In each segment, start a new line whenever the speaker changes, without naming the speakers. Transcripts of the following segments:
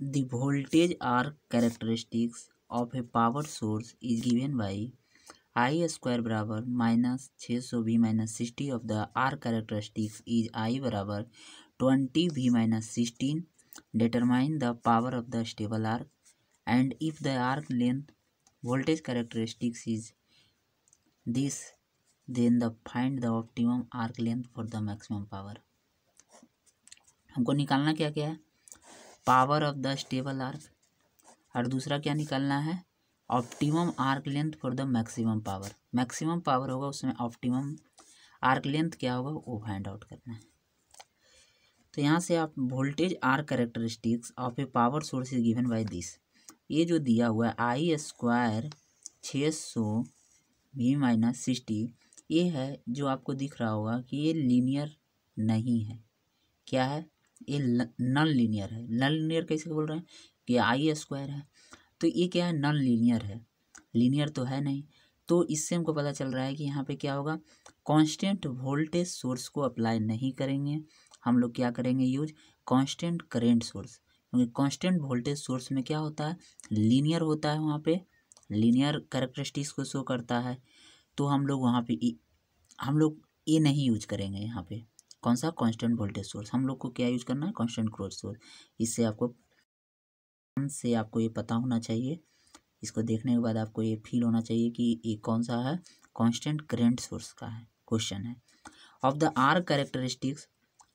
The voltage arc characteristics of a power source is given by I square बराबर minus छः सौ V minus sixty of the arc characteristics is I बराबर twenty V minus sixteen determine the power of the stable arc and if the arc length voltage characteristics is this then the find the optimum arc length for the maximum power हमको निकालना क्या क्या है? Power of the stable arc और दूसरा क्या निकालना है? Optimum arc length for the maximum power maximum power होगा, उसमें ऑप्टिमम आर्क लेंथ क्या होगा? वो फाइंड आउट करना है। तो यहाँ से आप voltage arc characteristics of a power source is given by this ये जो दिया हुआ है आई स्क्वायर छः सौ वी माइनस सिक्सटी ये है जो आपको दिख रहा होगा कि ये लीनियर नहीं है। क्या है? ये नॉन लीनियर है। नन लीनियर कैसे बोल रहे हैं? कि आई स्क्वायर है। तो ये क्या है? नॉन लीनियर है। लीनियर तो है नहीं। तो इससे हमको पता चल रहा है कि यहाँ पे क्या होगा? कांस्टेंट वोल्टेज सोर्स को अप्लाई नहीं करेंगे। हम लोग क्या करेंगे यूज़ कांस्टेंट करेंट सोर्स क्योंकि कांस्टेंट वोल्टेज सोर्स में क्या होता है? लीनियर होता है वहाँ पे। लीनियर करेक्टरिस्टिक्स को शो करता है। तो हम लोग वहाँ पे हम लोग ये नहीं यूज़ करेंगे यहाँ पे। कौन सा? कांस्टेंट वोल्टेज सोर्स हम लोग को क्या यूज़ करना है? कांस्टेंट क्रोथ सोर्स इससे आपको से आपको ये पता होना चाहिए? इसको देखने के बाद आपको ये फील होना चाहिए कि ये कौन सा है? कांस्टेंट करेंट सोर्स का है। क्वेश्चन है। ऑफ़ द आर कैरेक्टरिस्टिक्स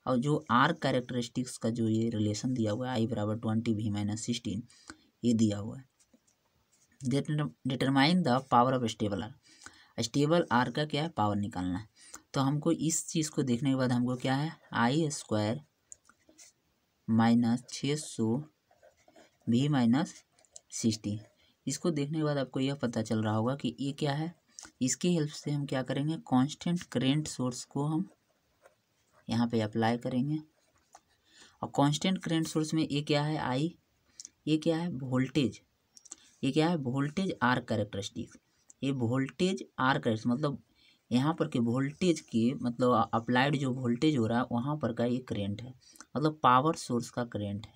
और जो आर कैरेक्टरिस्टिक्स का जो ये रिलेशन दिया हुआ है आई बराबर ट्वेंटी वी माइनस सिक्सटीन ये दिया हुआ है। Determine the power of stable arc stable arc का क्या है? पावर निकालना है। तो हमको इस चीज़ को देखने के बाद हमको क्या है? आई स्क्वायर माइनस छः सौ वी माइनस सिक्सटी इसको देखने के बाद आपको यह पता चल रहा होगा कि ये क्या है? इसकी हेल्प से हम क्या करेंगे? कांस्टेंट करेंट सोर्स को हम यहाँ पे अप्लाई करेंगे। और कांस्टेंट करेंट सोर्स में ये क्या है? आई ये क्या है? वोल्टेज ये क्या है? वोल्टेज आर कैरेक्टरिस्टिक्स ये वोल्टेज आर कैरेक्टर मतलब यहाँ पर के वोल्टेज के मतलब अप्लाइड जो वोल्टेज हो रहा है, वहाँ पर का ये करेंट है। मतलब पावर सोर्स का करेंट है।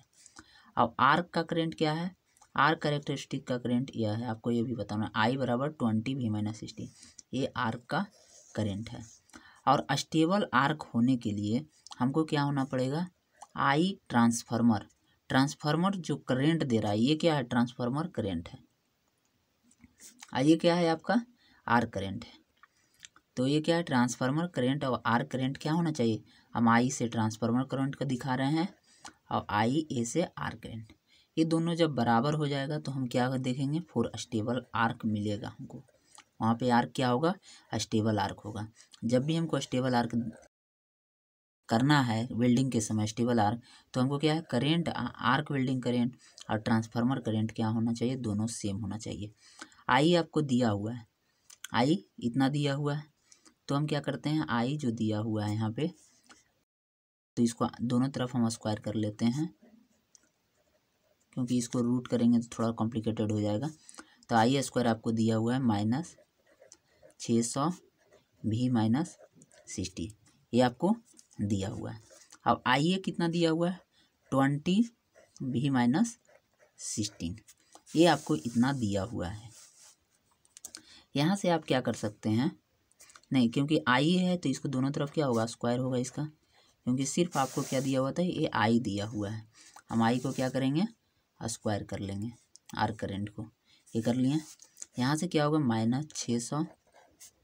अब आर्क का करेंट क्या है? आर करेक्टरिस्टिक का करेंट यह है। आपको ये भी बताना है। आई बराबर ट्वेंटी वी माइनस सिक्सटी ये आर्क का करेंट है। और स्टेबल आर्क होने के लिए हमको क्या होना पड़ेगा? आई ट्रांसफार्मर ट्रांसफार्मर जो करेंट दे रहा है, ये क्या है? ट्रांसफार्मर करेंट है। ये क्या है आपका? आर करेंट है। तो ये क्या है? ट्रांसफार्मर करेंट और आर करेंट क्या होना चाहिए? हम आई से ट्रांसफार्मर करंट का दिखा रहे हैं और आई ए से आर करेंट ये दोनों जब बराबर हो जाएगा तो हम क्या देखेंगे? फोर स्टेबल आर्क मिलेगा हमको। वहाँ पे आर्क क्या होगा? स्टेबल आर्क होगा। जब भी हमको स्टेबल आर्क करना है वेल्डिंग के समय स्टेबल आर्क तो हमको क्या है? करेंट आर्क वेल्डिंग करेंट और ट्रांसफार्मर करेंट क्या होना चाहिए? दोनों सेम होना चाहिए। आई आपको दिया हुआ है। आई इतना दिया हुआ है। तो हम क्या करते हैं आई जो दिया हुआ है यहाँ पे तो इसको दोनों तरफ़ हम स्क्वायर कर लेते हैं। क्योंकि इसको रूट करेंगे तो थोड़ा कॉम्प्लिकेटेड हो जाएगा। तो आई स्क्वायर आपको दिया हुआ है माइनस छः सौ भी माइनस सिक्सटी ये आपको दिया हुआ है। अब आई ए कितना दिया हुआ है? ट्वेंटी भी माइनस सिक्सटीन ये आपको इतना दिया हुआ है। यहाँ से आप क्या कर सकते हैं नहीं, क्योंकि आई है तो इसको दोनों तरफ़ क्या होगा? स्क्वायर होगा इसका। क्योंकि सिर्फ़ आपको क्या दिया हुआ था? ये आई दिया हुआ है। हम आई को क्या करेंगे? स्क्वायर कर लेंगे आर करेंट को। ये कर लिए। यहाँ से क्या होगा? माइनस छः सौ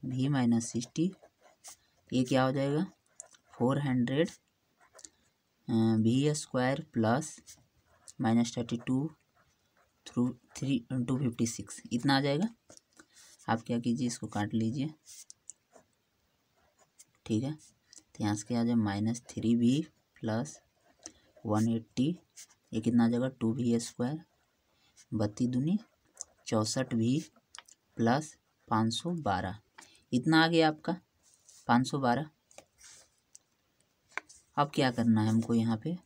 वी माइनस सिक्सटी ये क्या हो जाएगा? फोर हंड्रेड भी square plus minus thirty two through three two fifty six इतना आ जाएगा। आप क्या कीजिए, इसको काट लीजिए। ठीक है? तो यहाँ से क्या आ जाए? Minus three V plus one eighty. ये कितना आ जाएगा? टू वी स्क्वायर बत्ती दूनी चौंसठ वी प्लस पाँच सौ बारह। इतना आ गया आपका? पाँच सौ बारह। अब क्या करना है हमको यहाँ पे?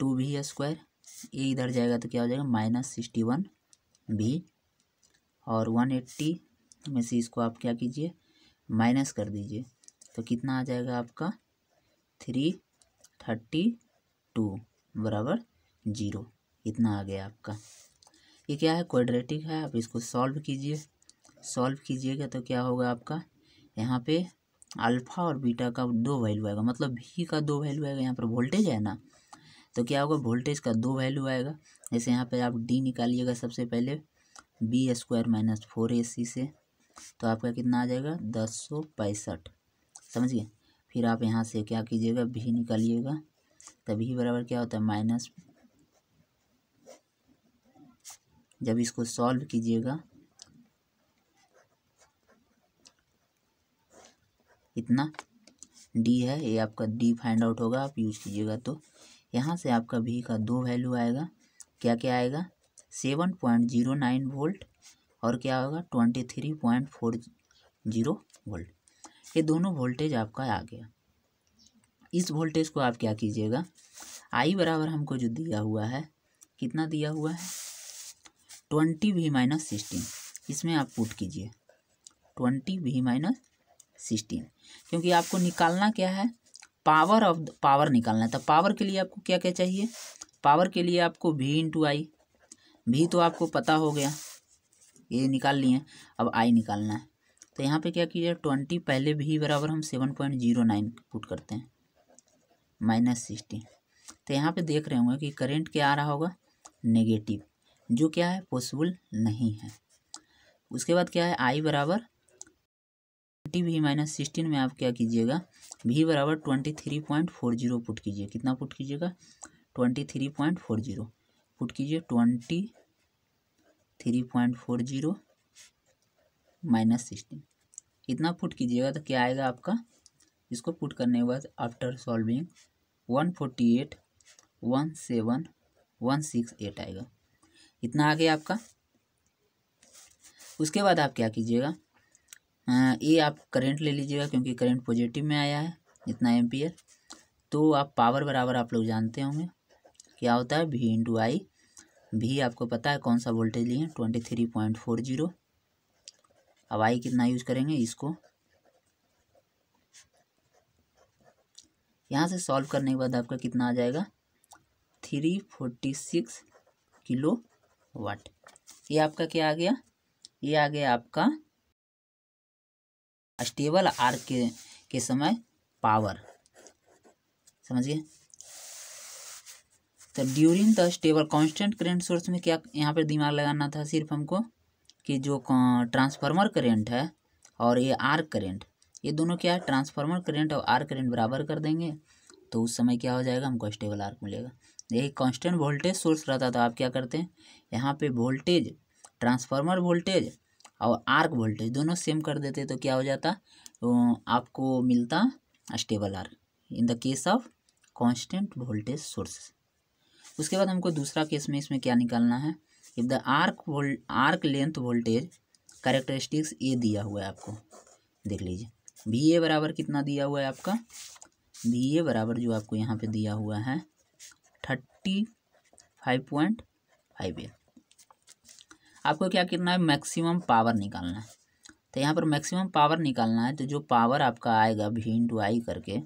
टू वी स्क्वायर, ये इधर जाएगा तो क्या हो जाएगा? माइनस सिक्सटी वन भी और वन एट्टी। में से इसको आप क्या कीजिए? माइनस कर दीजिए तो कितना आ जाएगा आपका? थ्री थर्टी टू बराबर ज़ीरो। इतना आ गया आपका। ये क्या है? क्वाड्रेटिक है। आप इसको सॉल्व कीजिए। सॉल्व कीजिएगा तो क्या होगा आपका? यहाँ पे अल्फ़ा और बीटा का दो वैल्यू आएगा। मतलब भी का दो वैल्यू आएगा। यहाँ पर वोल्टेज है ना? तो क्या होगा? वोल्टेज का दो वैल्यू आएगा। जैसे यहाँ पे आप डी निकालिएगा सबसे पहले। B square minus four A C से। तो आपका कितना आ जाएगा? दस सौ पैंसठ। समझिए फिर आप यहाँ से क्या कीजिएगा? भी निकालिएगा। तब भी बराबर क्या होता है? माइनस। जब इसको सॉल्व कीजिएगा। इतना। डी है, ये आपका डी फाइंड आउट होगा, आप यूज़ कीजिएगा तो। यहाँ से आपका भी का दो वैल्यू आएगा। क्या क्या आएगा? Seven point zero nine volt और क्या होगा? Twenty three point four zero volt ये दोनों वोल्टेज आपका आ गया। इस वोल्टेज को आप क्या कीजिएगा? आई बराबर हमको जो दिया हुआ है, कितना दिया हुआ है? ट्वेंटी वी माइनस सिक्सटीन इसमें आप पुट कीजिए। ट्वेंटी वी माइनस सिक्सटीन क्योंकि आपको निकालना क्या है? पावर ऑफ़ पावर निकालना है। तो पावर के लिए आपको क्या क्या चाहिए? पावर के लिए आपको वी इंटू आई भी तो आपको पता हो गया। ये निकाल लिए हैं, अब आई निकालना है। तो यहाँ पे क्या कीजिए ट्वेंटी पहले भी बराबर हम seven point zero nine put करते हैं माइनस सिक्सटी तो यहाँ पे देख रहे होंगे कि करंट क्या आ रहा होगा नेगेटिव जो क्या है पॉसिबल नहीं है। उसके बाद क्या है आई बराबर ट्वेंटी भी माइनस सिक्सटीन में आप क्या कीजिएगा भी बराबर twenty three point four zero put कीजिए। कितना पुट कीजिएगा twenty three point four zero put कीजिए twenty three point four zero minus sixteen. इतना पुट कीजिएगा तो क्या आएगा आपका? इसको पुट करने के बाद after solving one forty eight one seven one six eight आएगा। इतना आ गया आपका। उसके बाद आप क्या कीजिएगा? ये आप करंट ले लीजिएगा क्योंकि करंट पॉजिटिव में आया है, इतना एम्पियर तो आप पावर बराबर आप लोग जानते होंगे। क्या होता है? वी इंटू आई भी आपको पता है कौन सा वोल्टेज लिए twenty three point four zero अब आई कितना यूज़ करेंगे इसको? यहाँ से सॉल्व करने के बाद आपका कितना आ जाएगा? Three forty six kilo watt ये आपका क्या आ गया? ये आ गया आपका स्टेबल आर्क के के समय पावर समझिए? तो during the stable constant current source में क्या यहाँ पर दिमाग लगाना था सिर्फ़ हमको कि जो ट्रांसफार्मर करंट है और ये आर्क करंट ये दोनों क्या है? ट्रांसफार्मर करंट और आर्क करंट बराबर कर देंगे तो उस समय क्या हो जाएगा? हमको स्टेबल आर्क मिलेगा। यही कांस्टेंट वोल्टेज सोर्स रहता तो आप क्या करते हैं? यहाँ पे वोल्टेज ट्रांसफार्मर वोल्टेज और आर्क वोल्टेज दोनों सेम कर देते तो क्या हो जाता? तो आपको मिलता stable arc in the case of constant voltage source उसके बाद हमको दूसरा केस में इसमें क्या निकालना है? If the arc volt arc length voltage characteristics a दिया हुआ है आपको। देख लीजिए। वी ए बराबर कितना दिया हुआ है आपका? वी ए बराबर जो आपको यहाँ पे दिया हुआ है thirty five point five a आपको क्या करना है? मैक्सिमम पावर निकालना है। तो यहाँ पर मैक्सिमम पावर निकालना है तो जो पावर आपका आएगा वी इंटू आई करके,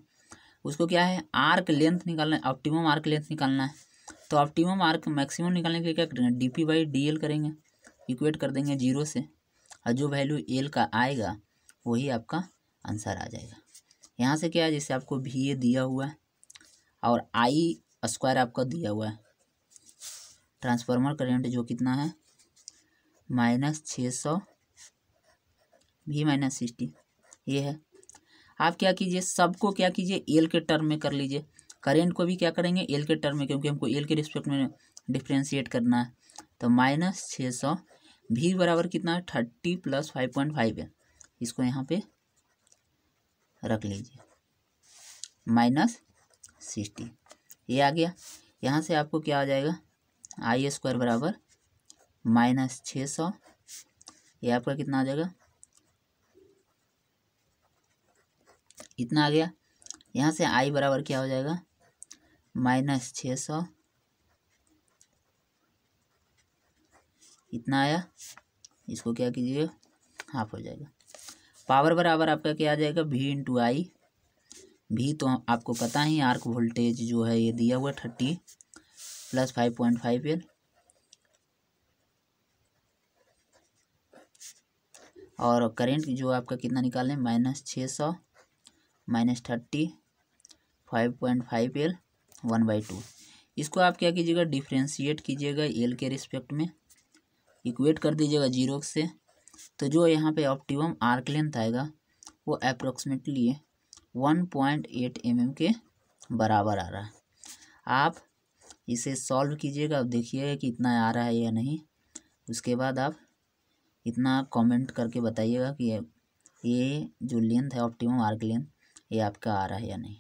उसको क्या है? आर्क लेंथ निकालना है। ऑप्टिमम आर्क लेंथ निकालना है। तो आप ऑप्टिमम आर्क मैक्सिमम निकालने के लिए क्या करेंगे? D P by D L करेंगे। इक्वेट कर देंगे ज़ीरो से। और जो वैल्यू एल का आएगा, वही आपका आंसर आ जाएगा। यहाँ से क्या है? जैसे आपको भी ए दिया हुआ है और आई स्क्वायर आपका दिया हुआ है। ट्रांसफार्मर करेंट जो कितना है? माइनस छः सौ। भी माइनस सिक्सटी। ये है। आप क्या कीजिए? सबको क्या कीजिए? एल के टर्म में कर लीजिए। करेंट को भी क्या करेंगे? एल के टर्म में, क्योंकि हमको एल के रिस्पेक्ट में डिफ्रेंशिएट करना है। तो माइनस छः सौ भी बराबर कितना? है thirty plus five point five है। इसको यहाँ पे रख लीजिए। माइनस सिक्सटी ये आ गया। यहाँ से आपको क्या आ जाएगा? आई स्क्वायर बराबर माइनस छः सौ। ये आपका कितना आ जाएगा? इतना आ गया। यहाँ से आई बराबर क्या हो जाएगा? माइनस छः सौ। इतना आया? इसको क्या कीजिएगा हाफ़ हो जाएगा। पावर बराबर आपका क्या आ जाएगा? वी इंटू आई भी तो आपको पता ही आर्क वोल्टेज जो है ये दिया हुआ thirty plus five point five L और करेंट जो आपका कितना निकालें माइनस छः सौ, minus thirty five point five L one by two. इसको आप क्या कीजिएगा? डिफ्रेंशिएट कीजिएगा एल के रिस्पेक्ट में। इक्वेट कर दीजिएगा ज़ीरो से। तो जो यहाँ पे ऑप्टिमम आर्क लेंथ आएगा, वो approximately one point eight M M के बराबर आ रहा है। आप इसे सॉल्व कीजिएगा देखिएगा कि इतना आ रहा है या नहीं। उसके बाद आप इतना कमेंट करके बताइएगा कि ये जो लेंथ है ऑप्टिमम आर्क लेंथ ये आपका आ रहा है या नहीं।